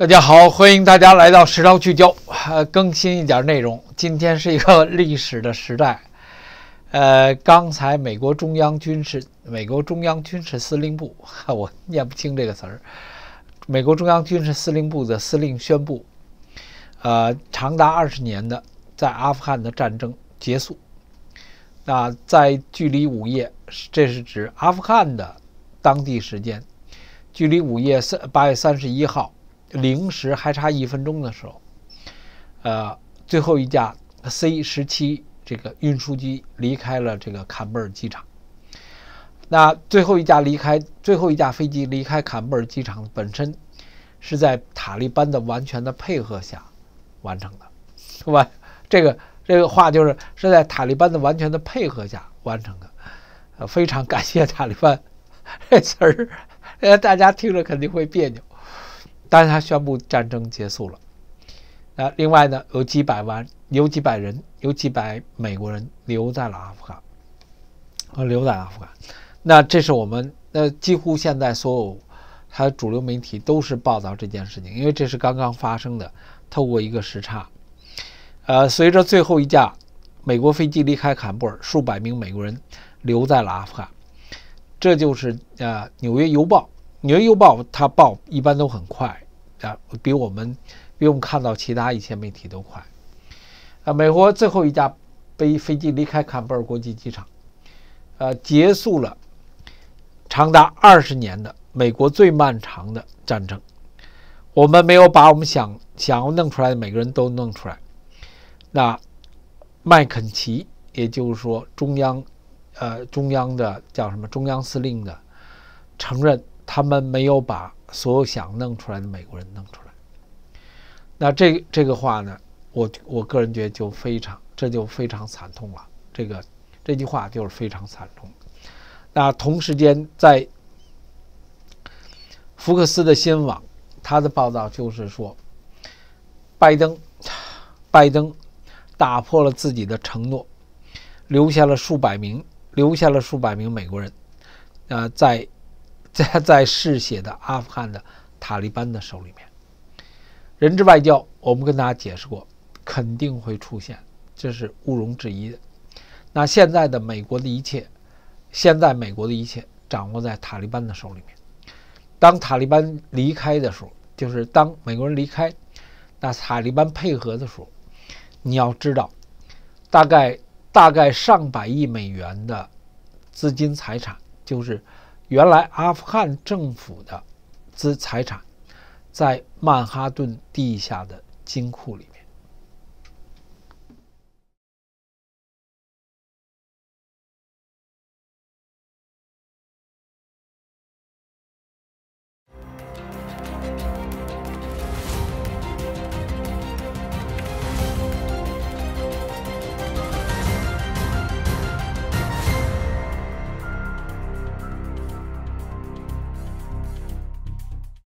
大家好，欢迎大家来到实招聚焦，呃，更新一点内容。今天是一个历史的时代，呃，刚才美国中央军事美国中央军事司令部，我念不清这个词儿。美国中央军事司令部的司令宣布，呃，长达二十年的在阿富汗的战争结束。那在距离午夜，这是指阿富汗的当地时间，距离午夜三八月三十一号。零时还差一分钟的时候，呃，最后一架 C 十七这个运输机离开了这个坎贝尔机场。那最后一架离开，最后一架飞机离开坎贝尔机场本身是在塔利班的完全的配合下完成的，是吧？这个这个话就是是在塔利班的完全的配合下完成的。呃，非常感谢塔利班 这词儿，呃，大家听着肯定会别扭。但是他宣布战争结束了，那另外呢，有几百万、有几百人、有几百美国人留在了阿富汗，和留在阿富汗。那这是我们，那几乎现在所有他主流媒体都是报道这件事情，因为这是刚刚发生的。透过一个时差，呃，随着最后一架美国飞机离开坎布尔，数百名美国人留在了阿富汗。这就是呃，《纽约邮报》。《纽约邮报》它报一般都很快啊，比我们比我们看到其他一些媒体都快。啊，美国最后一架飞飞机离开坎贝尔国际机场，呃，结束了长达二十年的美国最漫长的战争。我们没有把我们想想要弄出来的每个人都弄出来。那麦肯齐，也就是说中央，呃，中央的叫什么？中央司令的承认。他们没有把所有想弄出来的美国人弄出来，那这这个话呢，我我个人觉得就非常，这就非常惨痛了。这个这句话就是非常惨痛。那同时间，在福克斯的新闻网，他的报道就是说，拜登，拜登打破了自己的承诺，留下了数百名，留下了数百名美国人，呃，在。在在嗜血的阿富汗的塔利班的手里面，人质外交，我们跟大家解释过，肯定会出现，这是毋庸置疑的。那现在的美国的一切，现在美国的一切掌握在塔利班的手里面。当塔利班离开的时候，就是当美国人离开，那塔利班配合的时候，你要知道，大概大概上百亿美元的资金财产就是。原来阿富汗政府的资财产，在曼哈顿地下的金库里。